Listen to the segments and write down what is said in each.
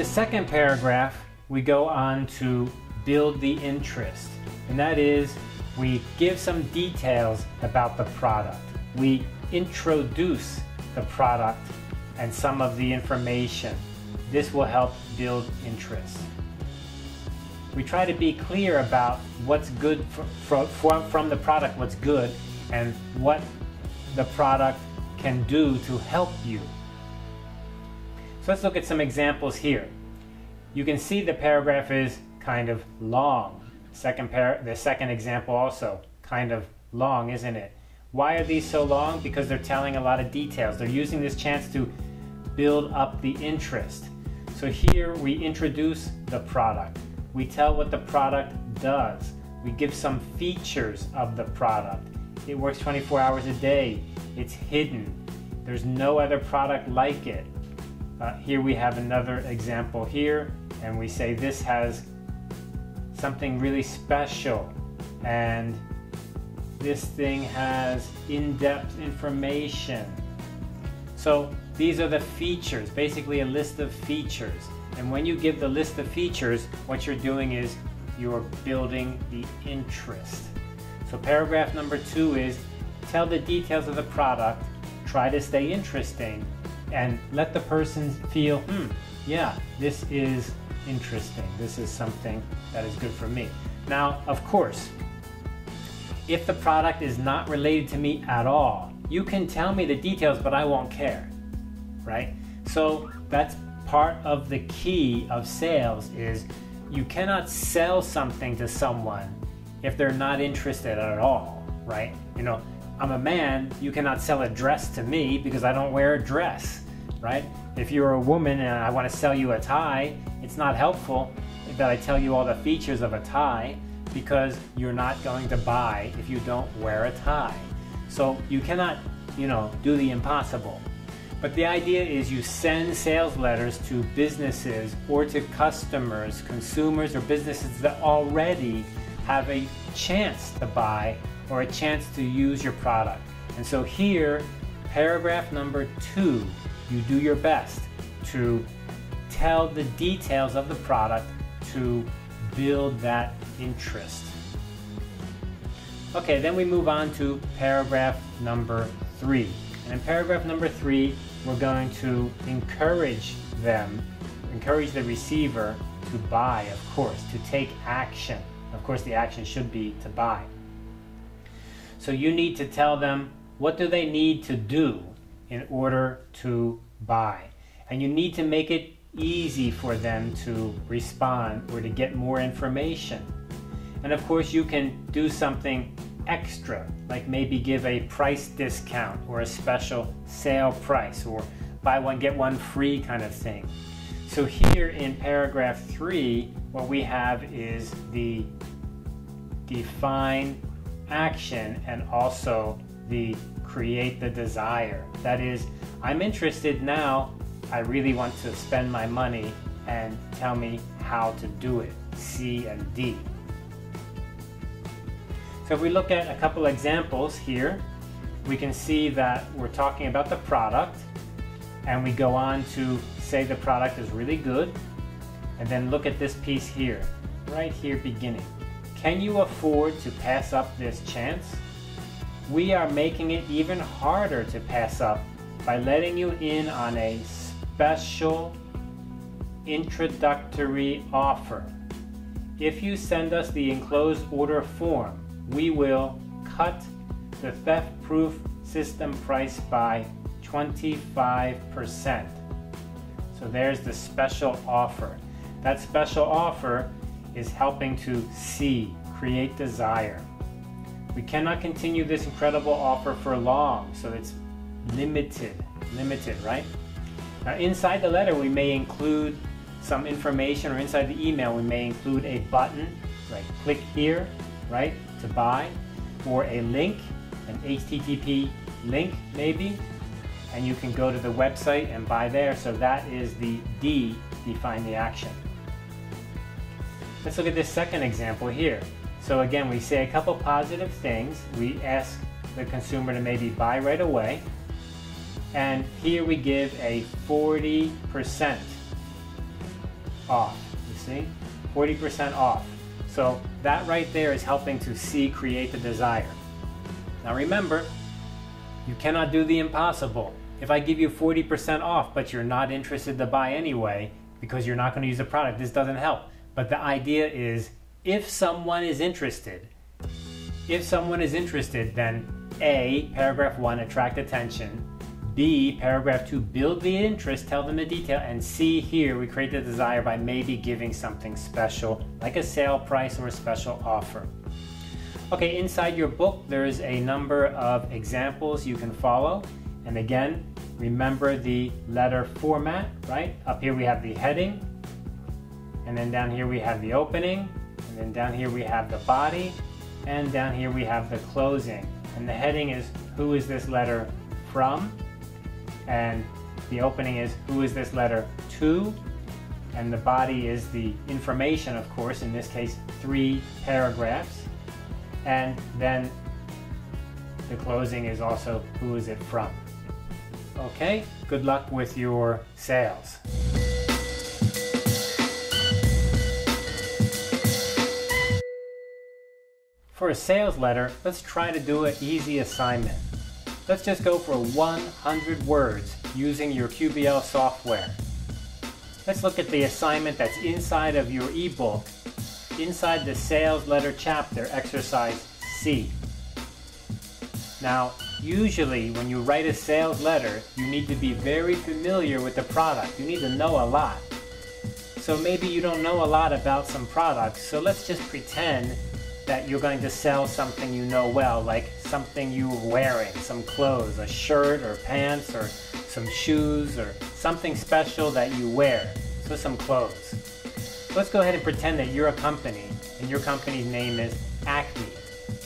the second paragraph, we go on to build the interest. And that is, we give some details about the product. We introduce the product and some of the information. This will help build interest. We try to be clear about what's good from, from, from the product, what's good, and what the product can do to help you. So let's look at some examples here. You can see the paragraph is kind of long. Second par the second example also kind of long, isn't it? Why are these so long? Because they're telling a lot of details. They're using this chance to build up the interest. So here we introduce the product. We tell what the product does. We give some features of the product. It works 24 hours a day. It's hidden. There's no other product like it. Uh, here we have another example here, and we say this has something really special, and this thing has in-depth information. So these are the features, basically a list of features. And when you give the list of features, what you're doing is you're building the interest. So paragraph number two is tell the details of the product, try to stay interesting, and let the person feel, hmm, yeah, this is interesting. This is something that is good for me. Now, of course, if the product is not related to me at all, you can tell me the details, but I won't care, right? So that's part of the key of sales is you cannot sell something to someone if they're not interested at all, right? You know, I'm a man, you cannot sell a dress to me because I don't wear a dress, right? If you're a woman and I want to sell you a tie, it's not helpful that I tell you all the features of a tie because you're not going to buy if you don't wear a tie. So you cannot, you know, do the impossible. But the idea is you send sales letters to businesses or to customers, consumers or businesses that already have a chance to buy or a chance to use your product. And so here, paragraph number two, you do your best to tell the details of the product to build that interest. Okay, then we move on to paragraph number three. And in paragraph number three, we're going to encourage them, encourage the receiver to buy, of course, to take action. Of course, the action should be to buy. So you need to tell them what do they need to do in order to buy. And you need to make it easy for them to respond or to get more information. And of course, you can do something extra, like maybe give a price discount or a special sale price or buy one, get one free kind of thing. So here in paragraph three, what we have is the define action and also the create the desire. That is, I'm interested now, I really want to spend my money and tell me how to do it, C and D. So if we look at a couple examples here, we can see that we're talking about the product and we go on to say the product is really good and then look at this piece here, right here beginning. Can you afford to pass up this chance? We are making it even harder to pass up by letting you in on a special introductory offer. If you send us the enclosed order form, we will cut the theft-proof system price by 25%. So there's the special offer. That special offer is helping to see, create desire. We cannot continue this incredible offer for long, so it's limited, limited, right? Now inside the letter we may include some information or inside the email we may include a button, right? Click here, right, to buy, or a link, an HTTP link maybe, and you can go to the website and buy there. So that is the D, define the action. Let's look at this second example here. So again, we say a couple positive things. We ask the consumer to maybe buy right away. And here we give a 40% off. You see? 40% off. So that right there is helping to see create the desire. Now remember, you cannot do the impossible. If I give you 40% off, but you're not interested to buy anyway, because you're not going to use the product, this doesn't help. But the idea is if someone is interested, if someone is interested, then A, paragraph one, attract attention. B, paragraph two, build the interest, tell them the detail. And C, here, we create the desire by maybe giving something special, like a sale price or a special offer. Okay, inside your book, there's a number of examples you can follow. And again, remember the letter format, right? Up here we have the heading, and then down here we have the opening, then down here we have the body, and down here we have the closing. And the heading is, who is this letter from? And the opening is, who is this letter to? And the body is the information, of course, in this case, three paragraphs. And then the closing is also, who is it from? Okay, good luck with your sales. For a sales letter, let's try to do an easy assignment. Let's just go for 100 words using your QBL software. Let's look at the assignment that's inside of your ebook, inside the sales letter chapter, exercise C. Now, usually when you write a sales letter, you need to be very familiar with the product. You need to know a lot. So maybe you don't know a lot about some products, so let's just pretend that you're going to sell something you know well, like something you're wearing, some clothes, a shirt or pants or some shoes or something special that you wear. So some clothes. Let's go ahead and pretend that you're a company and your company's name is Acme.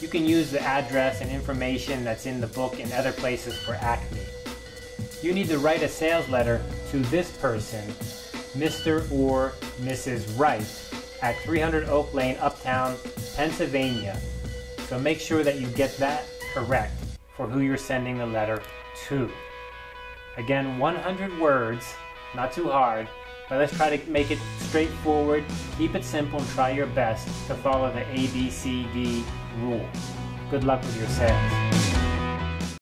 You can use the address and information that's in the book and other places for Acme. You need to write a sales letter to this person, Mr. or Mrs. Wright, at 300 Oak Lane, Uptown, Pennsylvania. So make sure that you get that correct for who you're sending the letter to. Again, 100 words, not too hard, but let's try to make it straightforward, keep it simple, and try your best to follow the ABCD rule. Good luck with your sales.